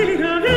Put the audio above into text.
哎。